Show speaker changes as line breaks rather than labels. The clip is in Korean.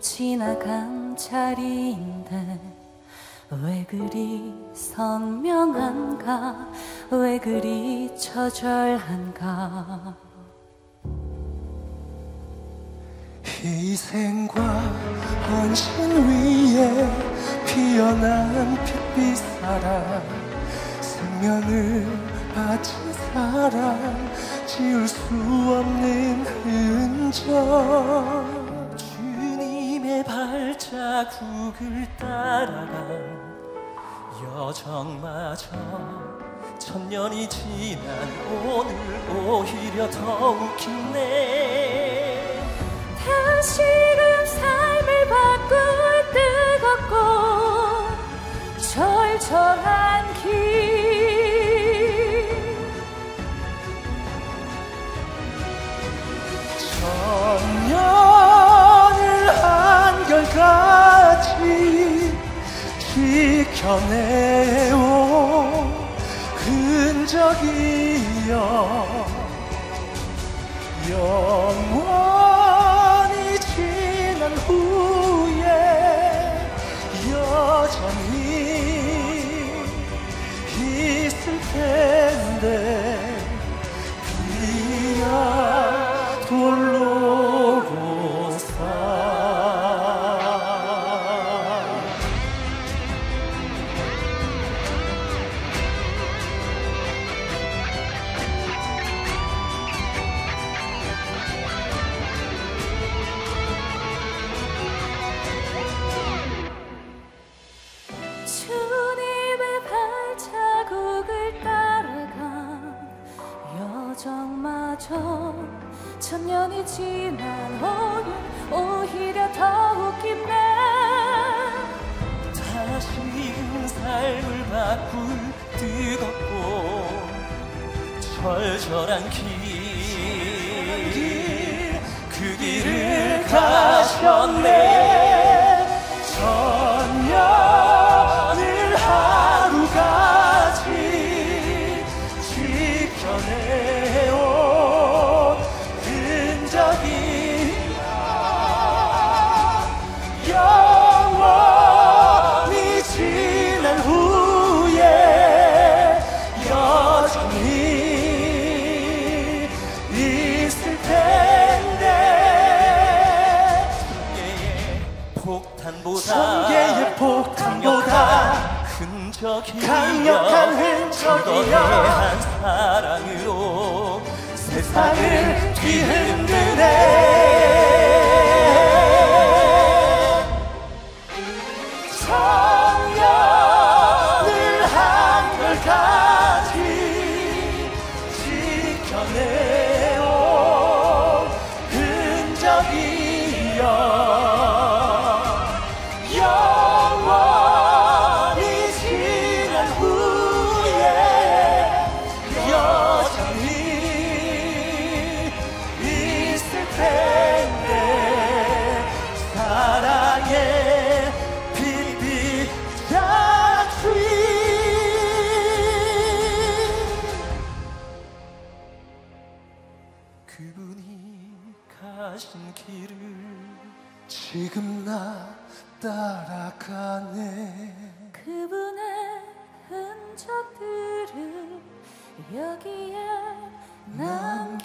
지나간 자리인데 왜 그리 선명한가? 왜 그리 처절한가?
희생과 헌신 위에 피어난 빛빛 사랑 생명을 바친 사랑 지울 수 없는 주님의 발자국을 따라간 여정마저 천년이 지난 오늘 오히려 더욱 깊네.
다시
지켜내온 흔적이여 영원
천 년이 지난 오늘 오히려 더욱 깊네
다시금 삶을 바꿀 뜨겁고 절절한 길, 그 길을 있을 텐데. 폭탄보다
성계의 폭탄보다
흔적이
강력한 흔적이여
한 사랑으로 세상을 뒤흔드네 가신 길을 지금 나 따라가네.
그분의 흔적들을 여기에 나